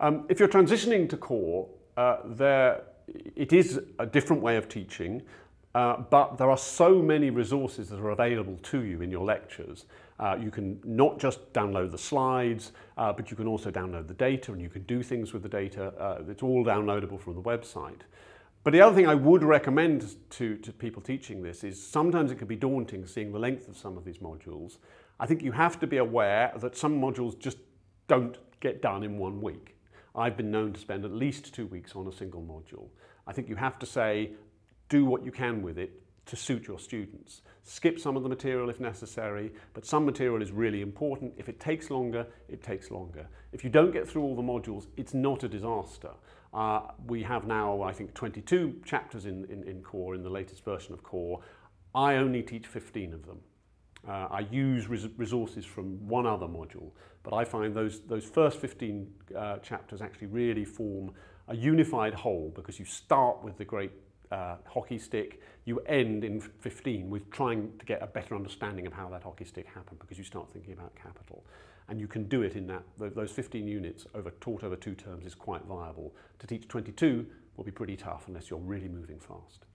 Um, if you're transitioning to core, uh, there, it is a different way of teaching, uh, but there are so many resources that are available to you in your lectures. Uh, you can not just download the slides, uh, but you can also download the data and you can do things with the data. Uh, it's all downloadable from the website. But the other thing I would recommend to, to people teaching this is sometimes it can be daunting seeing the length of some of these modules. I think you have to be aware that some modules just don't get done in one week. I've been known to spend at least two weeks on a single module. I think you have to say, do what you can with it to suit your students. Skip some of the material if necessary, but some material is really important. If it takes longer, it takes longer. If you don't get through all the modules, it's not a disaster. Uh, we have now, I think, 22 chapters in, in, in Core, in the latest version of Core. I only teach 15 of them. Uh, I use res resources from one other module, but I find those, those first 15 uh, chapters actually really form a unified whole because you start with the great uh, hockey stick, you end in 15 with trying to get a better understanding of how that hockey stick happened because you start thinking about capital. And you can do it in that, those 15 units over, taught over two terms is quite viable. To teach 22 will be pretty tough unless you're really moving fast.